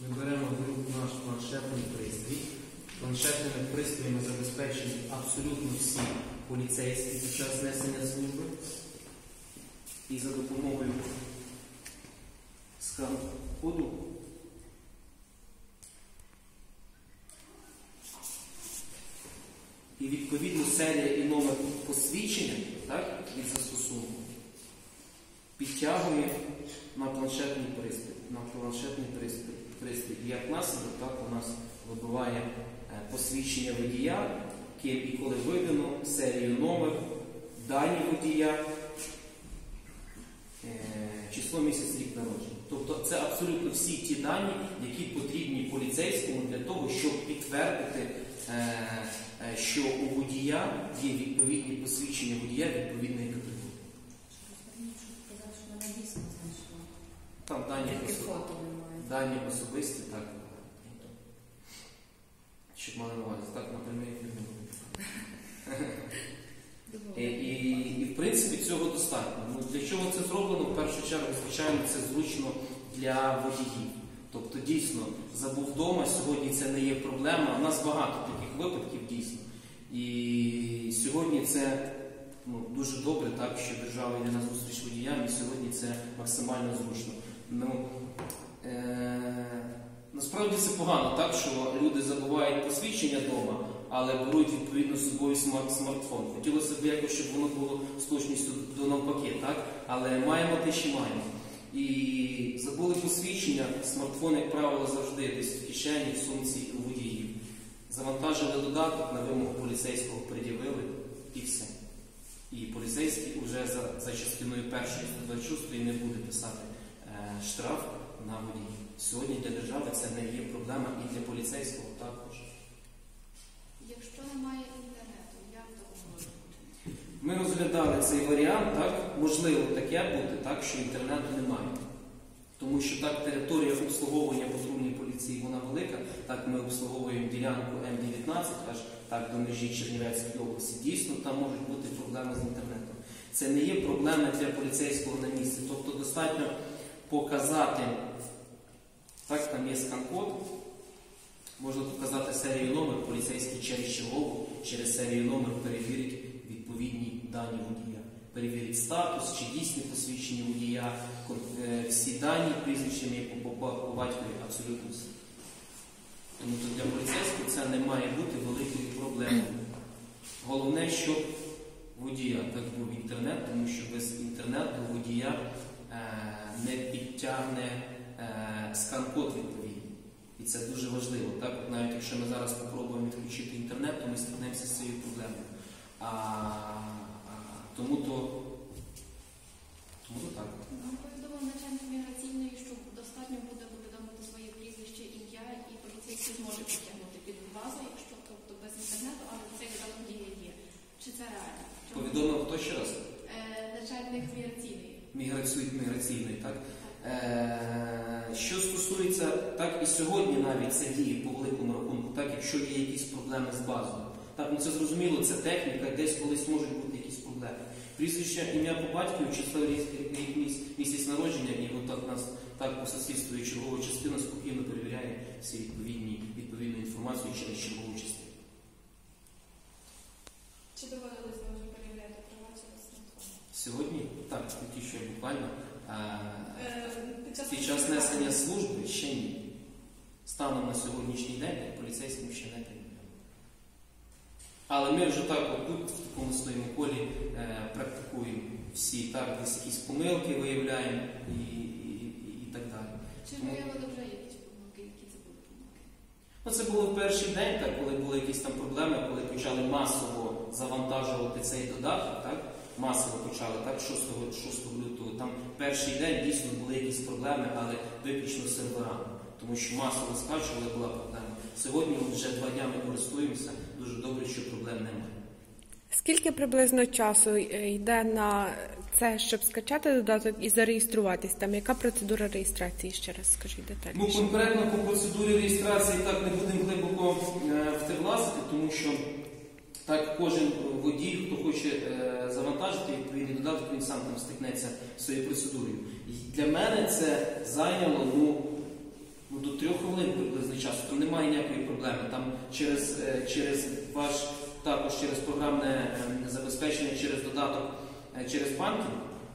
Ми беремо наш планшетний пристрій. Планшетними пристроями забезпечені абсолютно всі поліцейські під час несення служби. І за допомогою скан-коду і відповідно серія і номер посвідчення так, від застосунку підтягує на планшетний пристрій. На планшетний пристрій. Пристрій. І як наслідок так, у нас вибиває е, посвідчення водія, і коли видано, серію номер, дані водія, е, число місяць рік народження. Тобто це абсолютно всі ті дані, які потрібні поліцейському для того, щоб підтвердити, е, що у водія є відповідні посвідчення водія відповідної категорії. Там дані, фото. Дані особисті, так. Щоб мали на увазі, так, наприклад, і, і, і в принципі цього достатньо. Ну, для чого це зроблено? В першу чергу, звичайно, це зручно для водіїв. Тобто, дійсно, забув вдома, сьогодні це не є проблема. У нас багато таких випадків дійсно. І сьогодні це ну, дуже добре, так, що держава йде на зустріч водіям, і сьогодні це максимально зручно. Ну, е- насправді це погано, так, що люди забувають посвідчення вдома, але беруть відповідно з собою смарт смартфон. Хотілося б якось, щоб воно було з точністю до навпаки, так? але маємо те, що маємо. І забули посвідчення, смартфон, як правило, завжди десь в кишені, в сумці у водіїв. Завантажили додаток, на вимогу поліцейського пред'явили і все. І поліцейський вже за, за частиною першої 126 не буде писати е, штраф на водіїв. Сьогодні для держави це не є проблема і для поліцейського також. Якщо немає інтернету, як допомогти? Ми розглядали цей варіант, так, можливо таке бути, так, що інтернету немає. Тому що так територія обслуговування патрульної поліції вона велика, так ми обслуговуємо ділянку М19, аж так до межі Чернівецької області. Дійсно, там можуть бути проблеми з інтернетом. Це не є проблеми для поліцейського на місці. Тобто достатньо показати, так, там є скан-код, можна показати серію номер, поліцейський через чергову, через серію номер перевірить відповідні дані водія. Перевірить статус, чи дійсне посвідчення водія, е, всі дані, прізвище ім'я, по, по, по батькові, абсолютно все. Тому то для поліцейського це не має бути великою проблемою. Головне, щоб водія так був інтернет, тому що без інтернету водія е, не підтягне скан-код відповідний. І це дуже важливо. Так? От навіть якщо ми зараз спробуємо відключити інтернет, то ми стикнемося з цією проблемою. А, а, тому то тому то так. Нам повідомив начальник міграційної, що достатньо буде повідомити своє прізвище, ім'я, і поліцейський зможе підтягнути під базу, якщо тобто без інтернету, але цей додаток діє є. Чи це реально? Повідомив хто ще раз? Е, начальник міграційної. Міграцій- міграційний, так? Е, що стосується, так і сьогодні навіть це діє по великому рахунку, так якщо є якісь проблеми з базою. Так, ну це зрозуміло, це техніка, десь колись можуть бути якісь проблеми. Прізвище, ім'я по батькові, число рік місяць народження, і от так нас так по сусідству і чергова частина спокійно перевіряє всі відповідні відповідну інформацію через чергову частину. Чи доводилось вам вже перевіряти права через смартфон? Сьогодні так, тільки що буквально. е, Під час Під час несення служби ще ні. Станом на сьогоднішній день поліцейським ще не прийняли. Але ми вже так от тут, в такому своєму колі, е, практикуємо всі так, десь якісь помилки виявляємо і, і, і, так далі. Чи Тому- виявили вже якісь помилки, які це були помилки? Ну, це було в перший день, так, коли були якісь там проблеми, коли почали масово завантажувати цей додаток, так? масово почали, так, 6, 6 лютого. Там перший день дійсно були якісь проблеми, але виключно серверами, тому що масово скачували, була проблема. Сьогодні вже два дня ми користуємося, дуже добре, що проблем немає. Скільки приблизно часу е, йде на це, щоб скачати додаток і зареєструватись? Там яка процедура реєстрації? Ще раз скажіть Ну, конкретно по процедурі реєстрації так не будемо глибоко е, в те влазити, тому що так кожен водій, хто хоче е, завантажити відповідний додаток, він сам там стикнеться з цією процедурою. І для мене це зайняло ну, ну, до трьох хвилин. немає ніякої проблеми. Там через, е, через ваш також через програмне е, забезпечення, через додаток, е, через банкінг.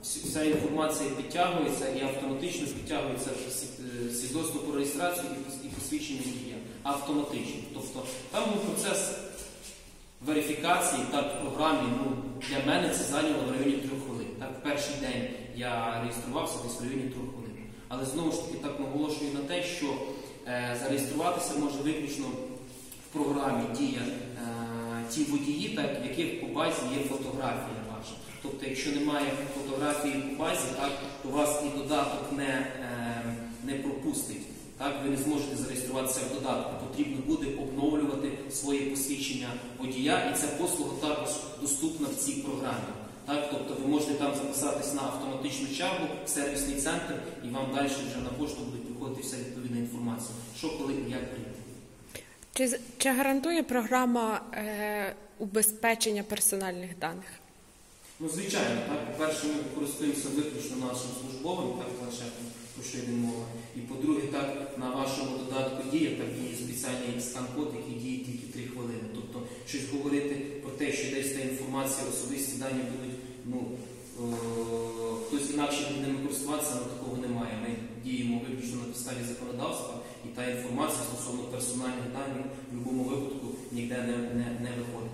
Вся інформація підтягується і автоматично підтягується всі- е, свідоцтво про реєстрацію і посвідчення водія. Автоматично. Тобто там був процес верифікації так в програмі. Ну для мене це зайняло в районі трьох хвилин. Так, в перший день я реєструвався десь в районі трьох хвилин. Але знову ж таки так наголошую на те, що е, зареєструватися може виключно в програмі дія е, ті водії, так, в яких по базі є фотографія ваша. Тобто, якщо немає фотографії по базі, так, то вас і додаток не, е, не пропустить. Так, ви не зможете зареєструватися в додатку. Потрібно буде обновлювати своє посвідчення водія, і ця послуга також доступна в цій програмі. Так, тобто ви можете там записатись на автоматичну чергу, сервісний центр, і вам далі вже на пошту буде приходити вся відповідна інформація, що коли і як прийти. Чи, чи гарантує програма е, убезпечення персональних даних? Ну, звичайно, так. По-перше, ми користуємося виключно нашим службовим так, планшетом, про що йде мова. І по-друге, так, на вашому додатку діє так діє спеціальний скан-код, який діє тільки 3 хвилини. Тобто, щось говорити про те, що десь та інформація, особисті дані будуть, ну, е, хтось інакше буде ними користуватися, але такого немає. Ми діємо виключно на підставі законодавства, і та інформація стосовно персональних даних в будь-якому випадку ніде не, не, не виходить.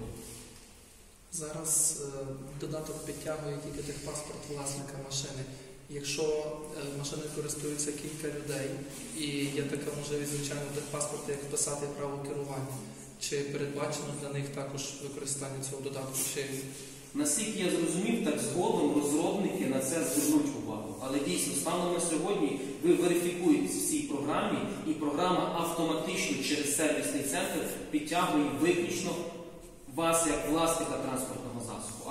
Зараз е, додаток підтягує тільки техпаспорт власника машини. Якщо е, машиною користується кілька людей і є така можливість, звичайно, в техпаспорті, як вписати право керування, чи передбачено для них також використання цього додатку? Чи Наскільки я зрозумів, так згодом розробники на це звернуть увагу. Але дійсно, станом на сьогодні ви верифікуєтесь в цій програмі, і програма автоматично через сервісний центр підтягує виключно вас як власника транспортного засобу.